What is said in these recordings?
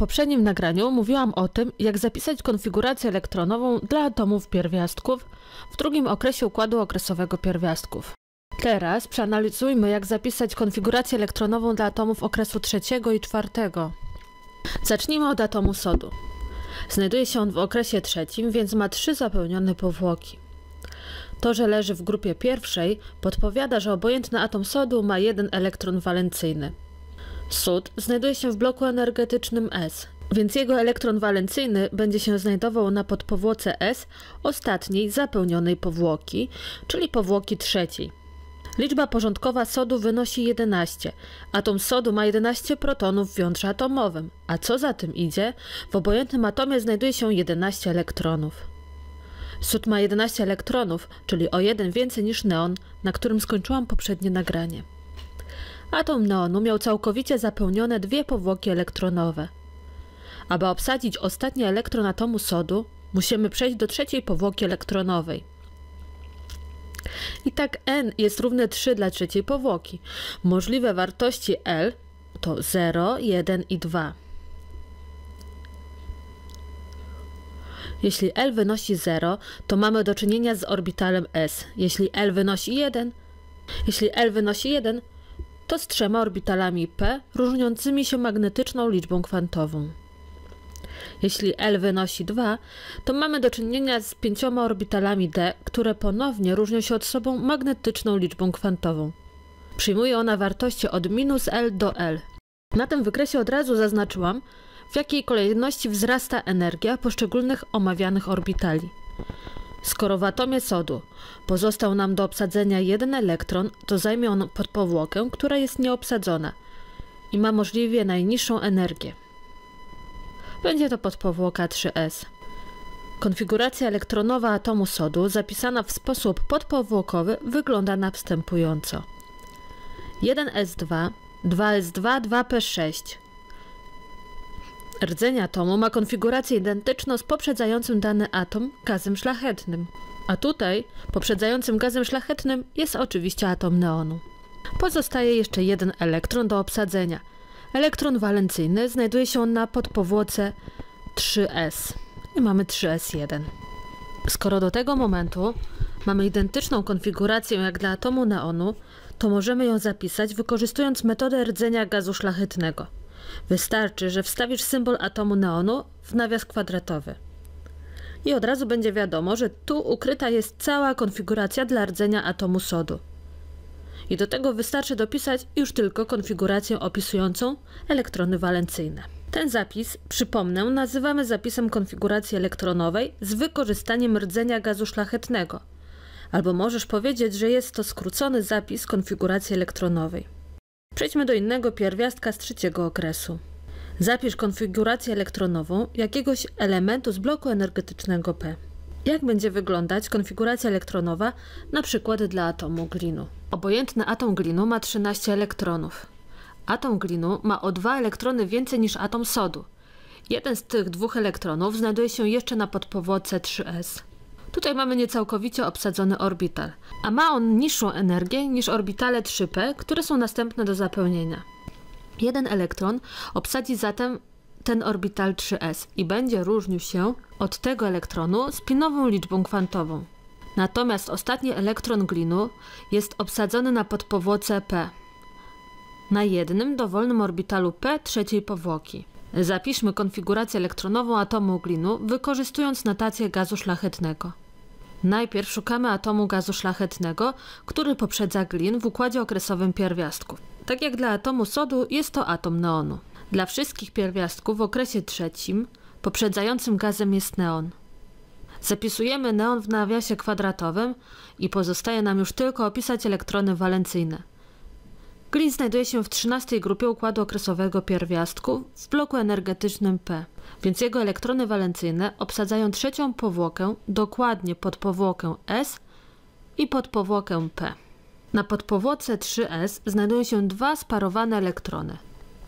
poprzednim nagraniu mówiłam o tym, jak zapisać konfigurację elektronową dla atomów pierwiastków w drugim okresie układu okresowego pierwiastków. Teraz przeanalizujmy, jak zapisać konfigurację elektronową dla atomów okresu trzeciego i czwartego. Zacznijmy od atomu sodu. Znajduje się on w okresie trzecim, więc ma trzy zapełnione powłoki. To, że leży w grupie pierwszej, podpowiada, że obojętny atom sodu ma jeden elektron walencyjny. Sód znajduje się w bloku energetycznym S, więc jego elektron walencyjny będzie się znajdował na podpowłoce S ostatniej zapełnionej powłoki, czyli powłoki trzeciej. Liczba porządkowa sodu wynosi 11. Atom sodu ma 11 protonów w jądrze atomowym, a co za tym idzie, w obojętnym atomie znajduje się 11 elektronów. Sód ma 11 elektronów, czyli o jeden więcej niż neon, na którym skończyłam poprzednie nagranie. Atom neonu miał całkowicie zapełnione dwie powłoki elektronowe. Aby obsadzić ostatni elektron atomu sodu, musimy przejść do trzeciej powłoki elektronowej. I tak n jest równe 3 dla trzeciej powłoki. Możliwe wartości L to 0, 1 i 2. Jeśli L wynosi 0, to mamy do czynienia z orbitalem S. Jeśli L wynosi 1, jeśli L wynosi 1, to z trzema orbitalami p różniącymi się magnetyczną liczbą kwantową. Jeśli L wynosi 2, to mamy do czynienia z pięcioma orbitalami d, które ponownie różnią się od sobą magnetyczną liczbą kwantową. Przyjmuje ona wartości od minus L do L. Na tym wykresie od razu zaznaczyłam, w jakiej kolejności wzrasta energia poszczególnych omawianych orbitali. Skoro w atomie sodu pozostał nam do obsadzenia jeden elektron, to zajmie on podpowłokę, która jest nieobsadzona i ma możliwie najniższą energię. Będzie to podpowłoka 3s. Konfiguracja elektronowa atomu sodu zapisana w sposób podpowłokowy wygląda następująco. 1s2, 2s2, 2p6. Rdzenie atomu ma konfigurację identyczną z poprzedzającym dany atom gazem szlachetnym. A tutaj poprzedzającym gazem szlachetnym jest oczywiście atom neonu. Pozostaje jeszcze jeden elektron do obsadzenia. Elektron walencyjny znajduje się na podpowłoce 3s i mamy 3s1. Skoro do tego momentu mamy identyczną konfigurację jak dla atomu neonu, to możemy ją zapisać wykorzystując metodę rdzenia gazu szlachetnego. Wystarczy, że wstawisz symbol atomu neonu w nawias kwadratowy. I od razu będzie wiadomo, że tu ukryta jest cała konfiguracja dla rdzenia atomu sodu. I do tego wystarczy dopisać już tylko konfigurację opisującą elektrony walencyjne. Ten zapis, przypomnę, nazywamy zapisem konfiguracji elektronowej z wykorzystaniem rdzenia gazu szlachetnego. Albo możesz powiedzieć, że jest to skrócony zapis konfiguracji elektronowej. Przejdźmy do innego pierwiastka z trzeciego okresu. Zapisz konfigurację elektronową jakiegoś elementu z bloku energetycznego P. Jak będzie wyglądać konfiguracja elektronowa przykład dla atomu glinu? Obojętny atom glinu ma 13 elektronów. Atom glinu ma o 2 elektrony więcej niż atom sodu. Jeden z tych dwóch elektronów znajduje się jeszcze na podpowłoce 3s. Tutaj mamy niecałkowicie obsadzony orbital, a ma on niższą energię niż orbitale 3p, które są następne do zapełnienia. Jeden elektron obsadzi zatem ten orbital 3s i będzie różnił się od tego elektronu spinową liczbą kwantową. Natomiast ostatni elektron glinu jest obsadzony na podpowłoce p, na jednym dowolnym orbitalu p trzeciej powłoki. Zapiszmy konfigurację elektronową atomu glinu, wykorzystując notację gazu szlachetnego. Najpierw szukamy atomu gazu szlachetnego, który poprzedza glin w układzie okresowym pierwiastków. Tak jak dla atomu sodu jest to atom neonu. Dla wszystkich pierwiastków w okresie trzecim poprzedzającym gazem jest neon. Zapisujemy neon w nawiasie kwadratowym i pozostaje nam już tylko opisać elektrony walencyjne. Glin znajduje się w 13 grupie układu okresowego pierwiastku w bloku energetycznym P, więc jego elektrony walencyjne obsadzają trzecią powłokę dokładnie pod powłokę S i pod powłokę P. Na podpowłoce 3s znajdują się dwa sparowane elektrony.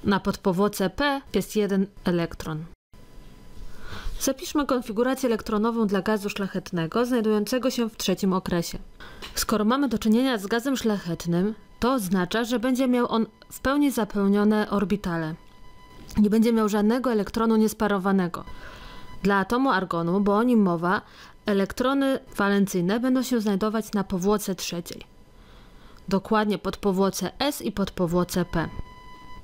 Na podpowłoce P jest jeden elektron. Zapiszmy konfigurację elektronową dla gazu szlachetnego znajdującego się w trzecim okresie. Skoro mamy do czynienia z gazem szlachetnym, to oznacza, że będzie miał on w pełni zapełnione orbitale. nie będzie miał żadnego elektronu niesparowanego. Dla atomu argonu, bo o nim mowa, elektrony walencyjne będą się znajdować na powłoce trzeciej. Dokładnie pod powłoce S i pod powłoce P.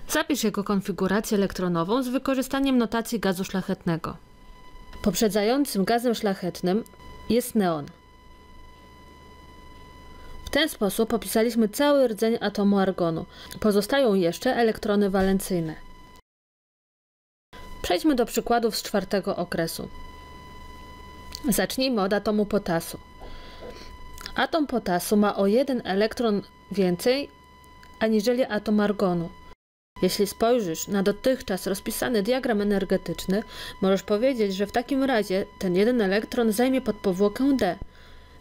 Zapisz jego konfigurację elektronową z wykorzystaniem notacji gazu szlachetnego. Poprzedzającym gazem szlachetnym jest neon. W ten sposób opisaliśmy cały rdzeń atomu argonu. Pozostają jeszcze elektrony walencyjne. Przejdźmy do przykładów z czwartego okresu. Zacznijmy od atomu potasu. Atom potasu ma o jeden elektron więcej aniżeli atom argonu. Jeśli spojrzysz na dotychczas rozpisany diagram energetyczny, możesz powiedzieć, że w takim razie ten jeden elektron zajmie podpowłokę D,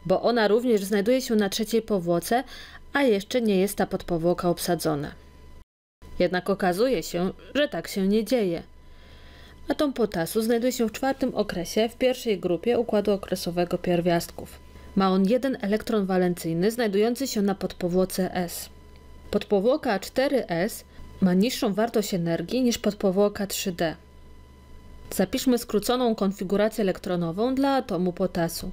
bo ona również znajduje się na trzeciej powłoce, a jeszcze nie jest ta podpowłoka obsadzona. Jednak okazuje się, że tak się nie dzieje. Atom potasu znajduje się w czwartym okresie w pierwszej grupie układu okresowego pierwiastków. Ma on jeden elektron walencyjny znajdujący się na podpowłoce S. Podpowłoka 4S ma niższą wartość energii niż podpowłoka 3D. Zapiszmy skróconą konfigurację elektronową dla atomu potasu.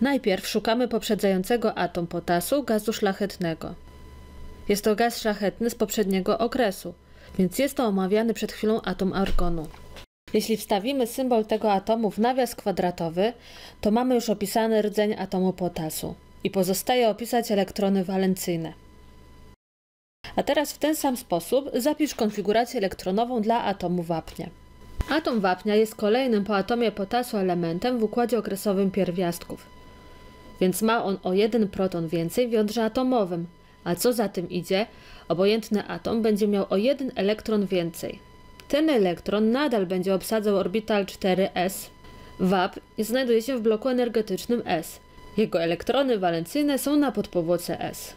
Najpierw szukamy poprzedzającego atom potasu gazu szlachetnego. Jest to gaz szlachetny z poprzedniego okresu, więc jest to omawiany przed chwilą atom argonu. Jeśli wstawimy symbol tego atomu w nawias kwadratowy, to mamy już opisany rdzeń atomu potasu i pozostaje opisać elektrony walencyjne. A teraz w ten sam sposób zapisz konfigurację elektronową dla atomu wapnia. Atom wapnia jest kolejnym po atomie potasu elementem w układzie okresowym pierwiastków. Więc ma on o jeden proton więcej w jądrze atomowym, a co za tym idzie, obojętny atom będzie miał o jeden elektron więcej. Ten elektron nadal będzie obsadzał orbital 4s. WAP znajduje się w bloku energetycznym S. Jego elektrony walencyjne są na podpowłoce S.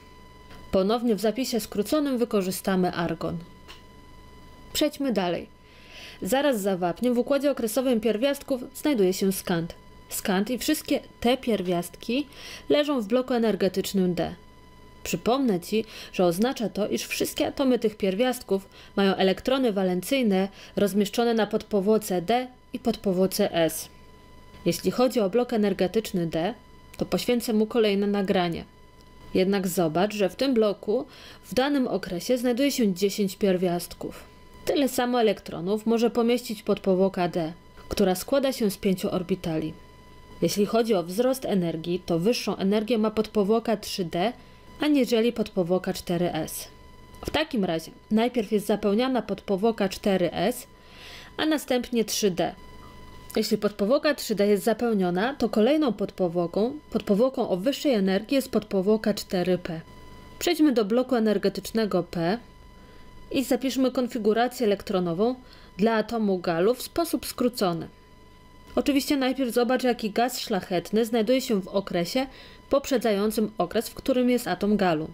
Ponownie w zapisie skróconym wykorzystamy argon. Przejdźmy dalej. Zaraz za wapniem w układzie okresowym pierwiastków znajduje się skant. Skant i wszystkie te pierwiastki leżą w bloku energetycznym D. Przypomnę Ci, że oznacza to, iż wszystkie atomy tych pierwiastków mają elektrony walencyjne rozmieszczone na podpowłoce D i podpowłoce S. Jeśli chodzi o blok energetyczny D, to poświęcę mu kolejne nagranie. Jednak zobacz, że w tym bloku w danym okresie znajduje się 10 pierwiastków. Tyle samo elektronów może pomieścić podpowłoka D, która składa się z pięciu orbitali. Jeśli chodzi o wzrost energii, to wyższą energię ma podpowłoka 3D, aniżeli podpowłoka 4S. W takim razie najpierw jest zapełniana podpowłoka 4S, a następnie 3D. Jeśli podpowłoka 3D jest zapełniona, to kolejną podpowłoką, podpowłoką o wyższej energii jest podpowłoka 4P. Przejdźmy do bloku energetycznego P i zapiszmy konfigurację elektronową dla atomu galu w sposób skrócony. Oczywiście najpierw zobacz, jaki gaz szlachetny znajduje się w okresie poprzedzającym okres, w którym jest atom galu.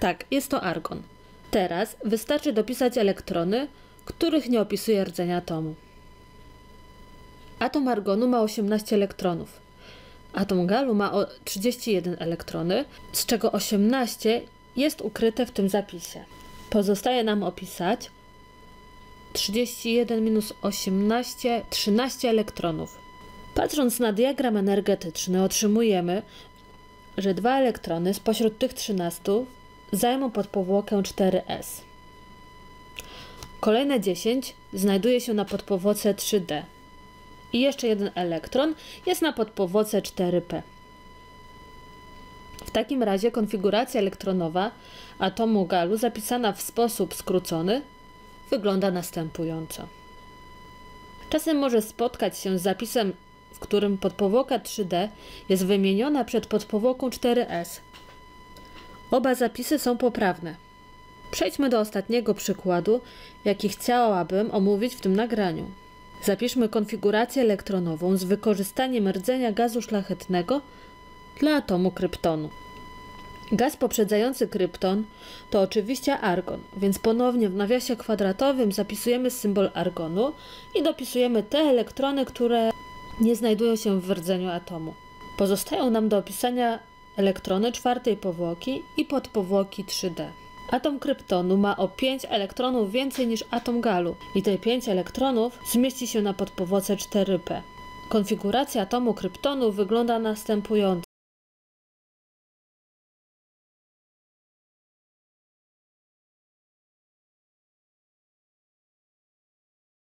Tak, jest to argon. Teraz wystarczy dopisać elektrony, których nie opisuje rdzeń atomu. Atom argonu ma 18 elektronów. Atom galu ma 31 elektrony, z czego 18 jest ukryte w tym zapisie. Pozostaje nam opisać 31 minus 18, 13 elektronów. Patrząc na diagram energetyczny, otrzymujemy, że dwa elektrony spośród tych 13 zajmą podpowłokę 4s. Kolejne 10 znajduje się na podpowłoce 3d. I jeszcze jeden elektron jest na podpowłoce 4p. W takim razie konfiguracja elektronowa atomu galu zapisana w sposób skrócony wygląda następująco. Czasem może spotkać się z zapisem, w którym podpowłoka 3D jest wymieniona przed podpowłoką 4S. Oba zapisy są poprawne. Przejdźmy do ostatniego przykładu, jaki chciałabym omówić w tym nagraniu. Zapiszmy konfigurację elektronową z wykorzystaniem rdzenia gazu szlachetnego dla atomu kryptonu. Gaz poprzedzający krypton to oczywiście argon, więc ponownie w nawiasie kwadratowym zapisujemy symbol argonu i dopisujemy te elektrony, które nie znajdują się w rdzeniu atomu. Pozostają nam do opisania elektrony czwartej powłoki i podpowłoki 3D. Atom kryptonu ma o 5 elektronów więcej niż atom galu i te 5 elektronów zmieści się na podpowłoce 4p. Konfiguracja atomu kryptonu wygląda następująco.